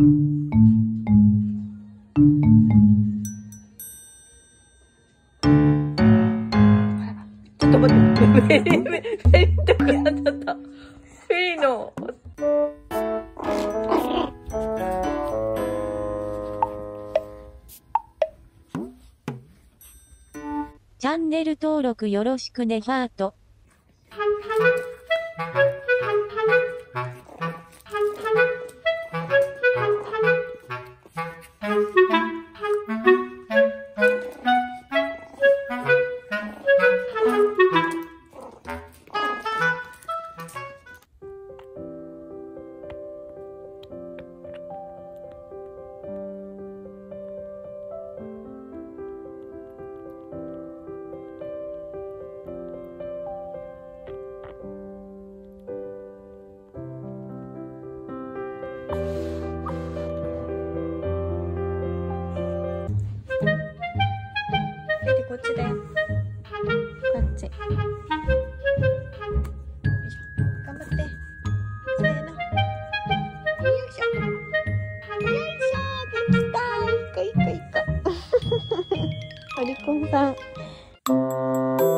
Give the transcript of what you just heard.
ちょっと待って、フェリー、フェリーとかなっちゃった。フェリーの。チャンネル登録よろしくね、ハート。いりいこ。オさん。